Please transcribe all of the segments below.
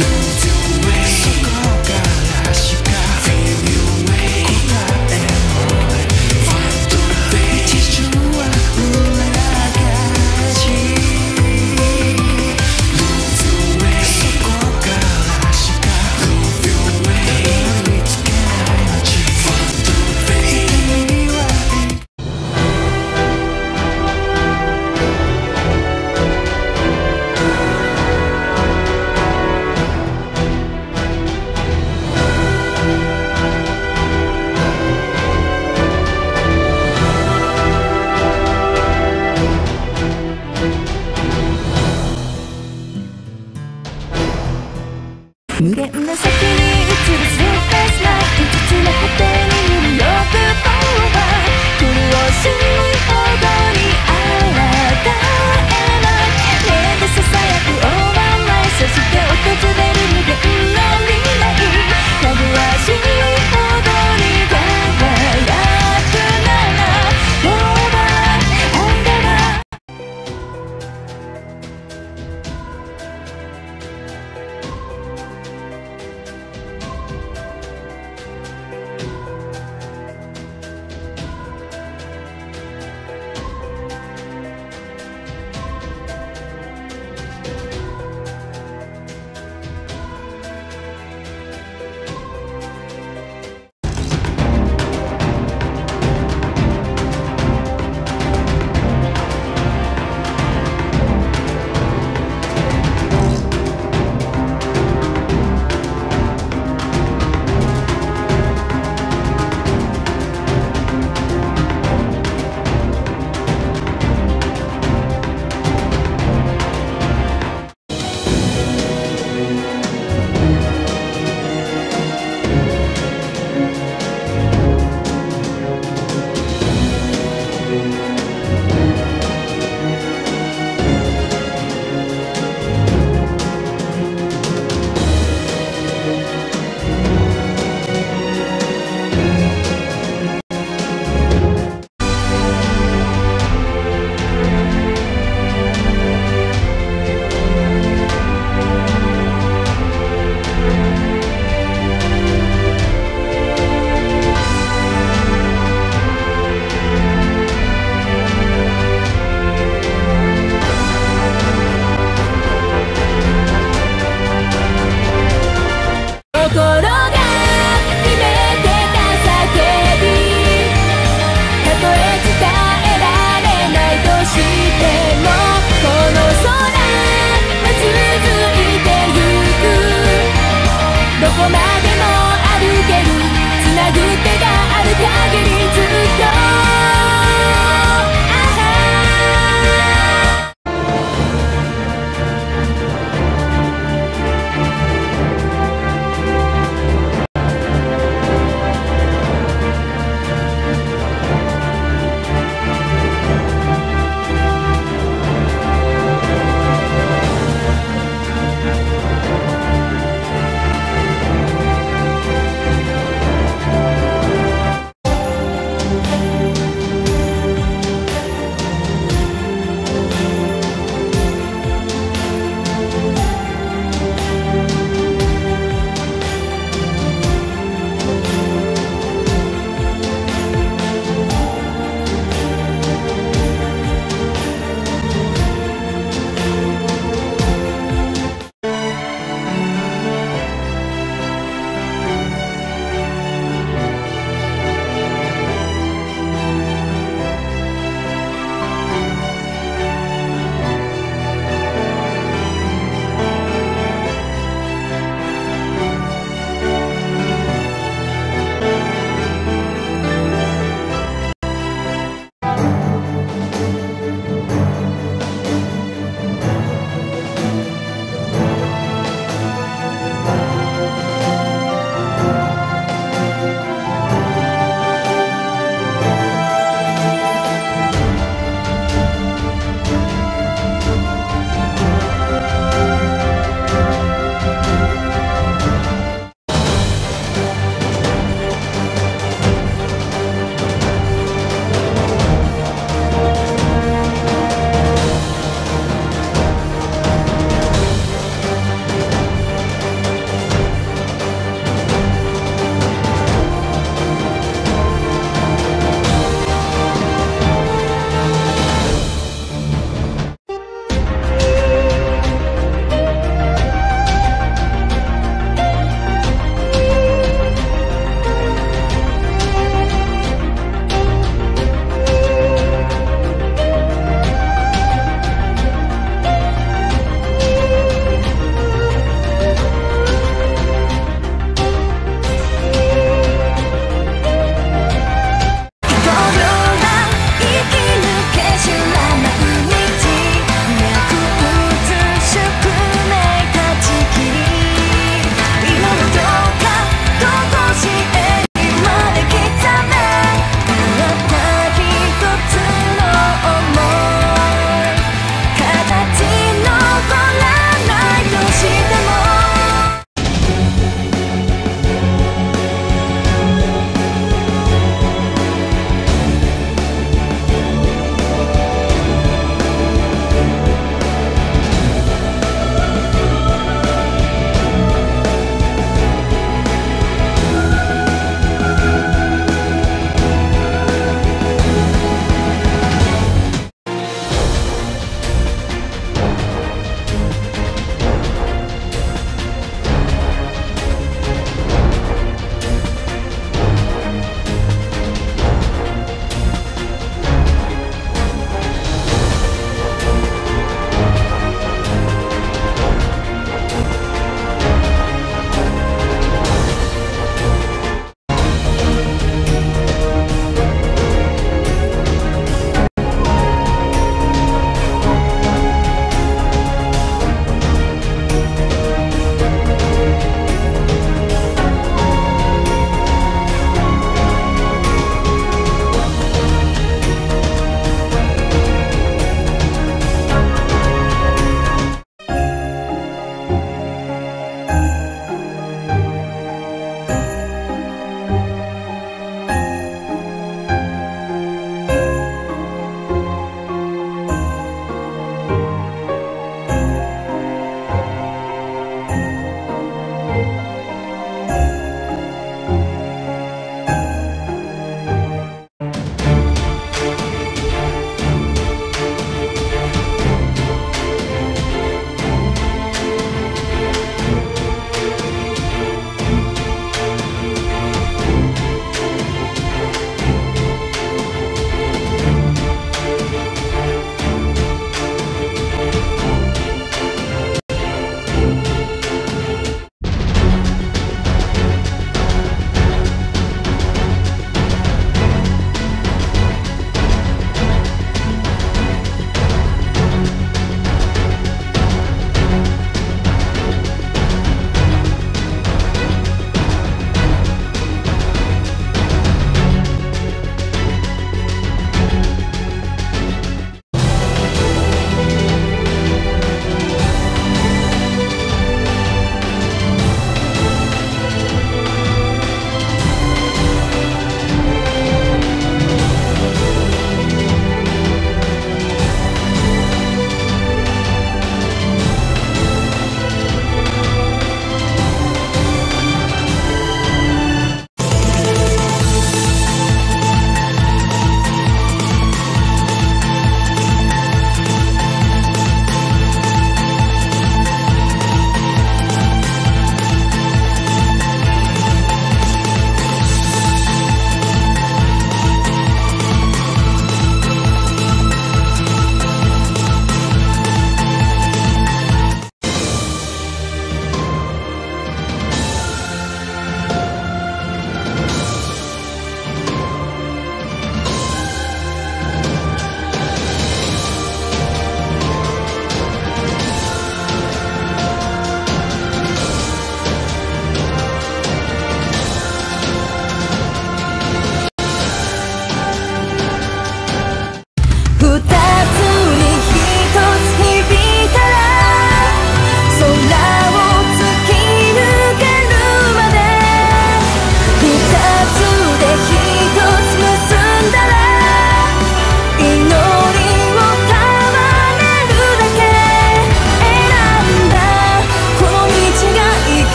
無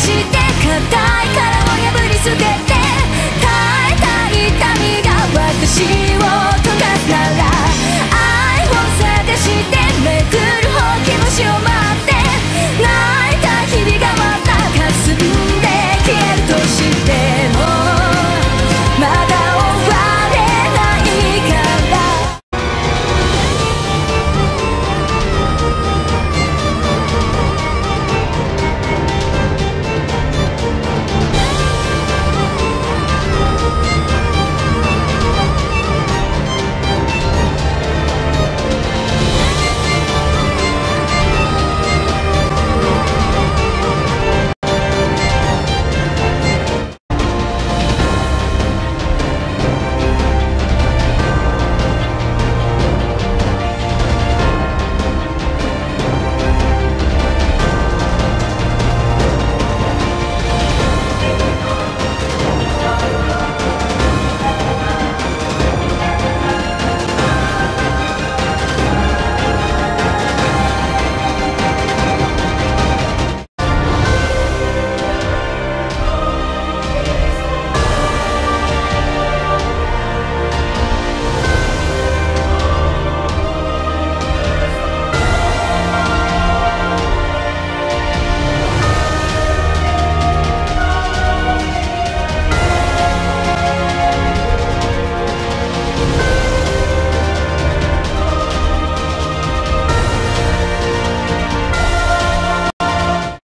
して硬い殻を破り捨てて耐えた痛みが私